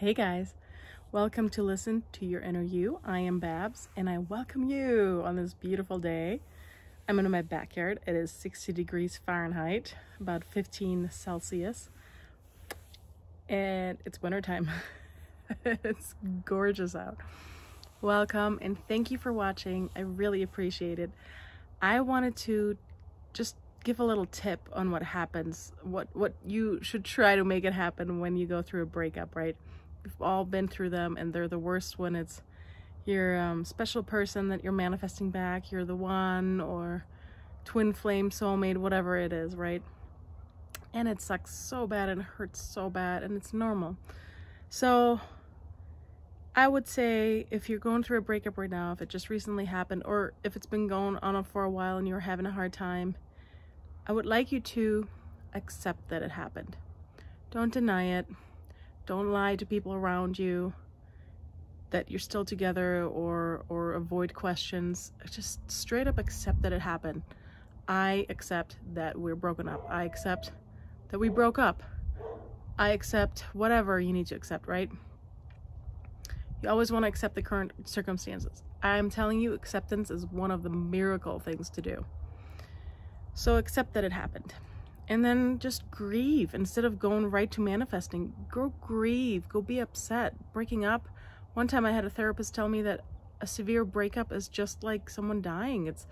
Hey guys, welcome to Listen to Your Inner You. I am Babs and I welcome you on this beautiful day. I'm in my backyard. It is 60 degrees Fahrenheit, about 15 Celsius, and it's wintertime. it's gorgeous out. Welcome and thank you for watching. I really appreciate it. I wanted to just give a little tip on what happens, what what you should try to make it happen when you go through a breakup, right? We've all been through them and they're the worst when it's your um, special person that you're manifesting back, you're the one or twin flame soulmate, whatever it is, right? And it sucks so bad and hurts so bad and it's normal. So I would say if you're going through a breakup right now, if it just recently happened, or if it's been going on for a while and you're having a hard time, I would like you to accept that it happened. Don't deny it. Don't lie to people around you that you're still together or or avoid questions. Just straight up accept that it happened. I accept that we're broken up. I accept that we broke up. I accept whatever you need to accept, right? You always want to accept the current circumstances. I'm telling you, acceptance is one of the miracle things to do. So accept that it happened. And then just grieve instead of going right to manifesting. Go grieve, go be upset. Breaking up. One time I had a therapist tell me that a severe breakup is just like someone dying. It's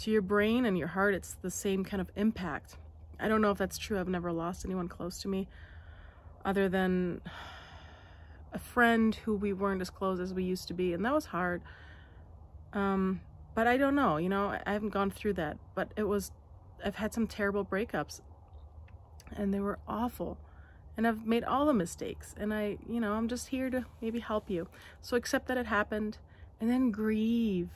to your brain and your heart, it's the same kind of impact. I don't know if that's true. I've never lost anyone close to me other than a friend who we weren't as close as we used to be. And that was hard. Um, but I don't know, you know, I haven't gone through that, but it was I've had some terrible breakups and they were awful. And I've made all the mistakes and I, you know, I'm just here to maybe help you. So accept that it happened and then grieve.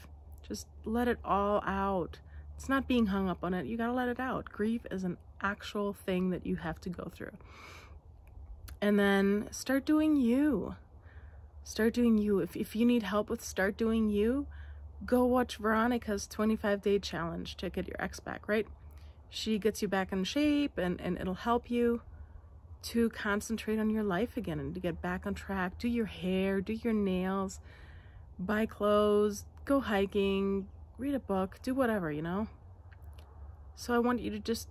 Just let it all out. It's not being hung up on it. You got to let it out. Grief is an actual thing that you have to go through. And then start doing you. Start doing you. If, if you need help with start doing you, go watch Veronica's 25 day challenge to get your ex back, right? She gets you back in shape and, and it'll help you to concentrate on your life again and to get back on track. Do your hair, do your nails, buy clothes, go hiking, read a book, do whatever, you know? So I want you to just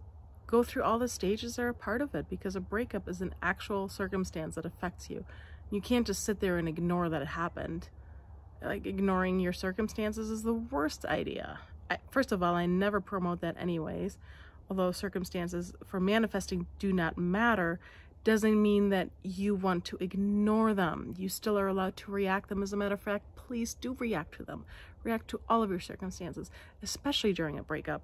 go through all the stages that are a part of it because a breakup is an actual circumstance that affects you. You can't just sit there and ignore that it happened. Like ignoring your circumstances is the worst idea. I, first of all, I never promote that anyways although circumstances for manifesting do not matter, doesn't mean that you want to ignore them. You still are allowed to react them. As a matter of fact, please do react to them. React to all of your circumstances, especially during a breakup.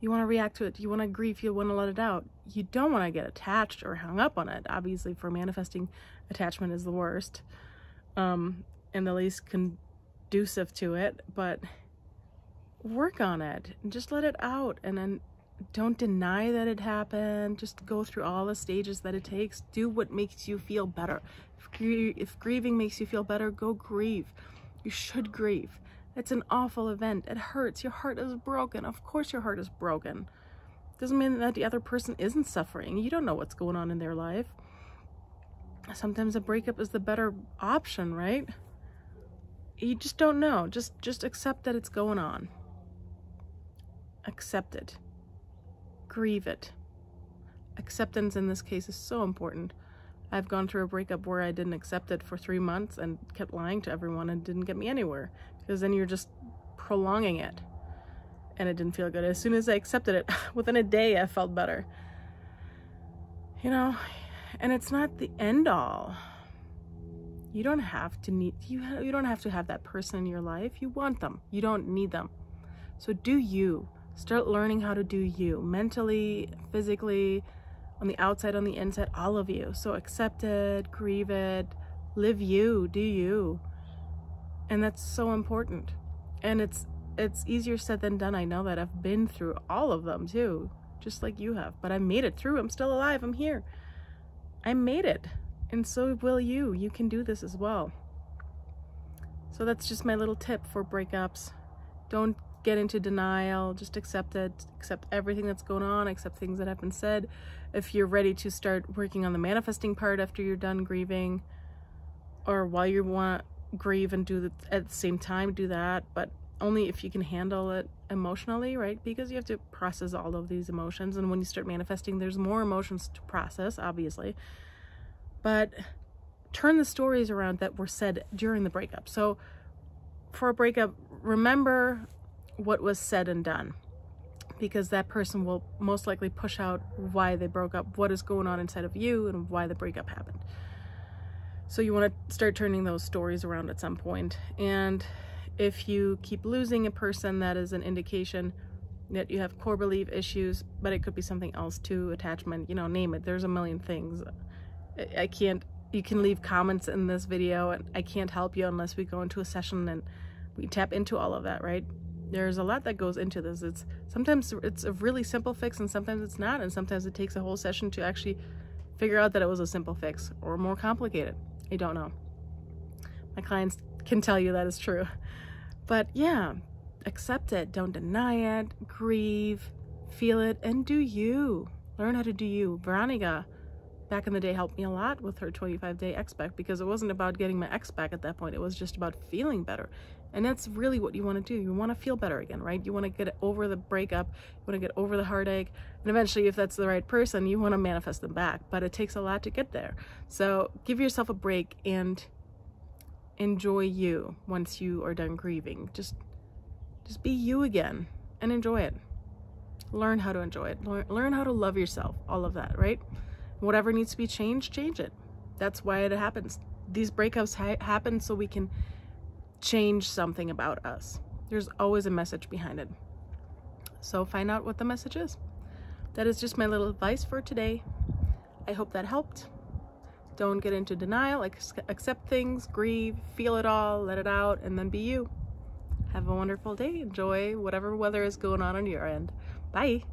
You want to react to it. You want to grieve. You want to let it out. You don't want to get attached or hung up on it. Obviously, for manifesting, attachment is the worst um, and the least conducive to it. But work on it. And just let it out and then don't deny that it happened. Just go through all the stages that it takes. Do what makes you feel better. If, if grieving makes you feel better go grieve. You should grieve. It's an awful event. It hurts. Your heart is broken. Of course your heart is broken. Doesn't mean that the other person isn't suffering. You don't know what's going on in their life. Sometimes a breakup is the better option right? You just don't know. Just just accept that it's going on accept it, grieve it. Acceptance in this case is so important. I've gone through a breakup where I didn't accept it for three months and kept lying to everyone and didn't get me anywhere because then you're just prolonging it and it didn't feel good. As soon as I accepted it, within a day I felt better. You know, and it's not the end all. You don't have to need you you don't have to have that person in your life. You want them. You don't need them. So do you. Start learning how to do you mentally, physically, on the outside, on the inside, all of you. So accept it, grieve it, live you, do you. And that's so important. And it's it's easier said than done. I know that I've been through all of them too, just like you have. But I made it through. I'm still alive. I'm here. I made it. And so will you. You can do this as well. So that's just my little tip for breakups. Don't get into denial. Just accept it. Accept everything that's going on. Accept things that have been said. If you're ready to start working on the manifesting part after you're done grieving, or while you want to grieve and do it at the same time, do that. But only if you can handle it emotionally, right? Because you have to process all of these emotions. And when you start manifesting, there's more emotions to process, obviously. But turn the stories around that were said during the breakup. So for a breakup, remember what was said and done because that person will most likely push out why they broke up, what is going on inside of you, and why the breakup happened. So you want to start turning those stories around at some point. And if you keep losing a person, that is an indication that you have core belief issues, but it could be something else too, attachment, you know, name it. There's a million things. I can't, you can leave comments in this video and I can't help you unless we go into a session and we tap into all of that, right? There's a lot that goes into this. It's sometimes it's a really simple fix and sometimes it's not. And sometimes it takes a whole session to actually figure out that it was a simple fix or more complicated. I don't know. My clients can tell you that is true. But yeah, accept it. Don't deny it. Grieve, feel it, and do you. Learn how to do you. Veronica, back in the day, helped me a lot with her 25 day ex back because it wasn't about getting my ex back at that point. It was just about feeling better. And that's really what you want to do. You want to feel better again, right? You want to get over the breakup. You want to get over the heartache. And eventually, if that's the right person, you want to manifest them back. But it takes a lot to get there. So give yourself a break and enjoy you once you are done grieving. Just just be you again and enjoy it. Learn how to enjoy it. Learn, learn how to love yourself. All of that, right? Whatever needs to be changed, change it. That's why it happens. These breakups ha happen so we can change something about us. There's always a message behind it. So find out what the message is. That is just my little advice for today. I hope that helped. Don't get into denial, accept things, grieve, feel it all, let it out, and then be you. Have a wonderful day. Enjoy whatever weather is going on on your end. Bye.